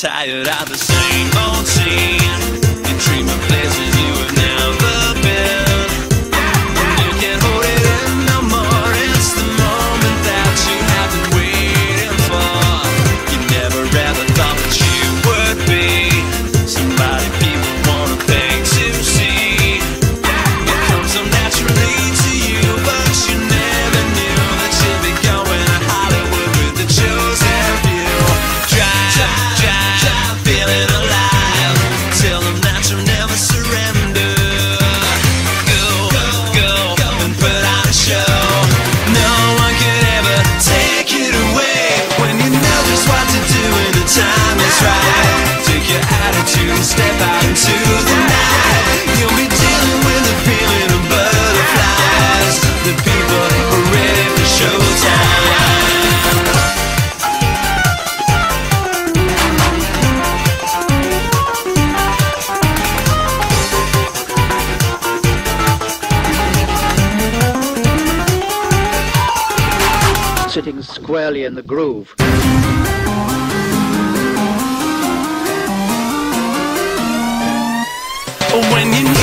tired of the same old scene. You and treatment places you sitting squarely in the groove. Oh, when you